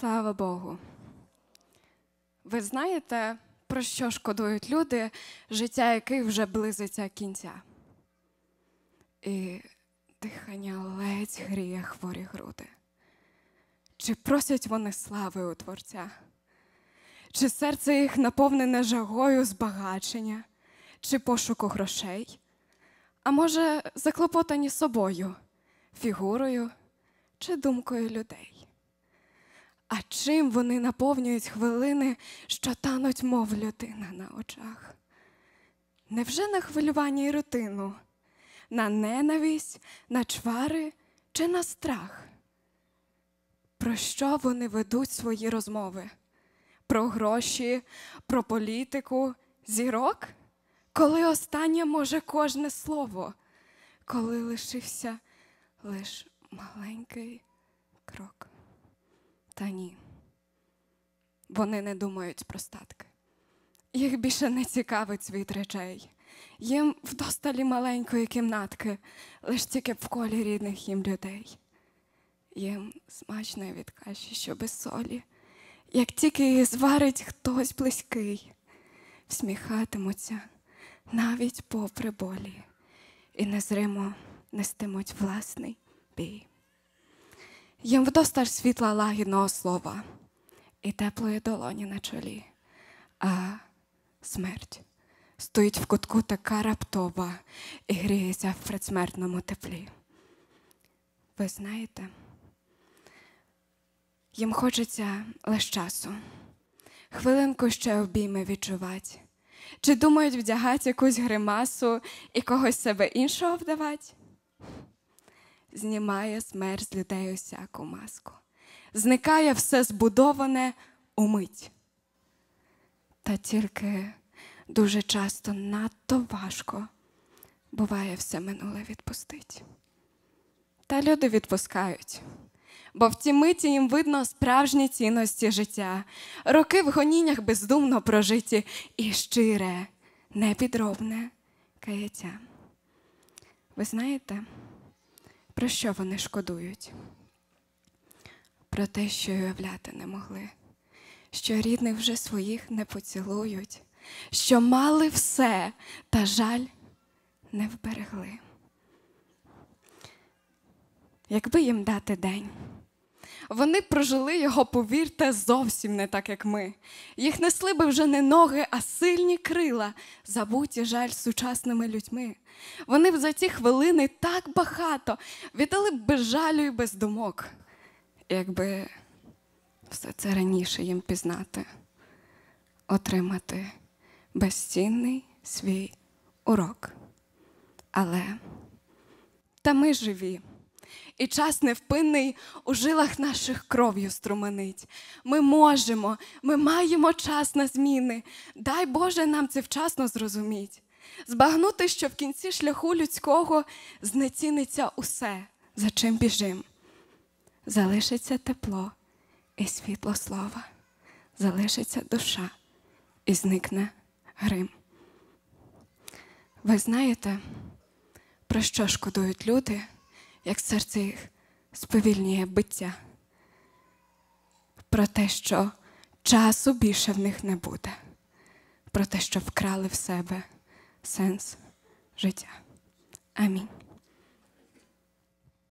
Слава Богу. Ви знаєте, про що шкодують люди, життя яких вже близиться кінця? І дихання ледь гріє хворі груди. Чи просять вони слави у Творця? Чи серце їх наповнене жагою збагачення, чи пошуку грошей? А може, заклопотані собою, фігурою чи думкою людей? А чим вони наповнюють хвилини, що тануть, мов людина на очах? Невже на хвилювання і рутину, на ненависть, на чвари чи на страх? Про що вони ведуть свої розмови? Про гроші, про політику, зірок? Коли останнє може кожне слово, коли лишився лиш маленький крок. Та ні. Вони не думають про статки. Їх більше не цікавить світ речей. Їм вдосталі маленької кімнатки, лиш тільки в колі рідних їм людей. Їм смачно від каші, що без солі, як тільки її зварить хтось близький, всміхатимуться навіть попри болі, і незримо нестимуть власний бій. Їм вдосталь світла лагідного слова і теплої долоні на чолі, а смерть стоїть в кутку така раптова і гріється в предсмертному теплі. Ви знаєте, їм хочеться лише часу, хвилинку ще обійми відчувати. Чи думають вдягати якусь гримасу і когось себе іншого вдавати? Знімає смерть з людей усяку маску, зникає все збудоване умить. Та тільки дуже часто надто важко буває все минуле відпустить. Та люди відпускають, бо в ті миті їм видно справжні цінності життя, роки в гоніннях бездумно прожиті і щире, непідробне каяття. Ви знаєте, про що вони шкодують? Про те, що й уявляти не могли, що рідних вже своїх не поцілують, що мали все, та жаль не вберегли. Якби їм дати день, вони прожили його, повірте, зовсім не так, як ми. Їх несли би вже не ноги, а сильні крила, забуті жаль сучасними людьми. Вони б за ті хвилини так багато віддали б без жалю і без думок, якби все це раніше їм пізнати, отримати безцінний свій урок. Але та ми живі. І час невпинний у жилах наших кров'ю струменить. Ми можемо, ми маємо час на зміни. Дай Боже нам це вчасно зрозуміть. Збагнути, що в кінці шляху людського знеціниться усе, за чим біжим. Залишиться тепло і світло слова, залишиться душа і зникне грим. Ви знаєте, про що шкодують люди? Як серце їх сповільнює биття, про те, що часу більше в них не буде, про те, що вкрали в себе сенс життя. Амінь.